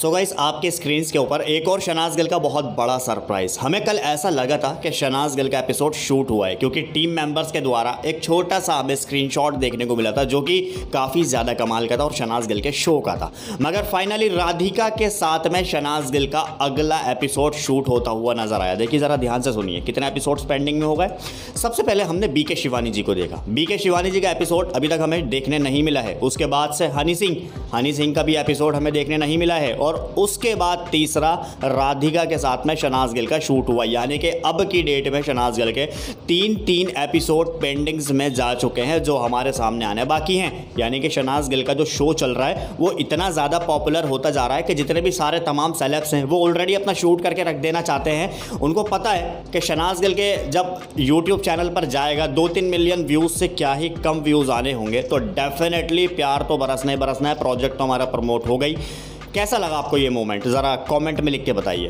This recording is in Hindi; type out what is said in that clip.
सो गाइस आपके स्क्रीन के ऊपर एक और शनाज गिल का बहुत बड़ा सरप्राइज़ हमें कल ऐसा लगा था कि शनाज गिल का एपिसोड शूट हुआ है, क्योंकि टीम मेंबर्स के द्वारा एक छोटा सा हमें स्क्रीनशॉट देखने को मिला था, जो कि काफ़ी ज़्यादा कमाल का था और शनाज गिल के शो का था। मगर फाइनली राधिका के साथ में शनाज गिल का अगला एपिसोड शूट होता हुआ नज़र आया। देखिए ज़रा ध्यान से सुनिए, कितने एपिसोड पेंडिंग में हो गए। सबसे पहले हमने बी के शिवानी जी को देखा। बी के शिवानी जी का एपिसोड अभी तक हमें देखने नहीं मिला है। उसके बाद से हनी सिंह हनी सिंह का भी एपिसोड हमें देखने नहीं मिला है और उसके बाद तीसरा राधिका के साथ में शनाज गिल का शूट हुआ। यानी कि अब की डेट में शनाज गिल के तीन तीन एपिसोड पेंडिंग्स में जा चुके हैं, जो हमारे सामने आने बाकी हैं। यानी कि शनाज गिल का जो शो चल रहा है, वो इतना ज़्यादा पॉपुलर होता जा रहा है कि जितने भी सारे तमाम सेलेब्स हैं, वो ऑलरेडी अपना शूट करके रख देना चाहते हैं। उनको पता है कि शनाज गिल के जब यूट्यूब चैनल पर जाएगा दो तीन मिलियन व्यूज़ से क्या ही कम व्यूज़ आने होंगे तो डेफिनेटली प्यार तो बरसना ही बरसना है प्रोजेक्ट तो हमारा प्रमोट हो गई। कैसा लगा आपको ये मोमेंट ज़रा कमेंट में लिख के बताइए।